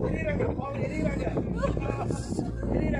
Ini lagi, ini raja. Ini lagi.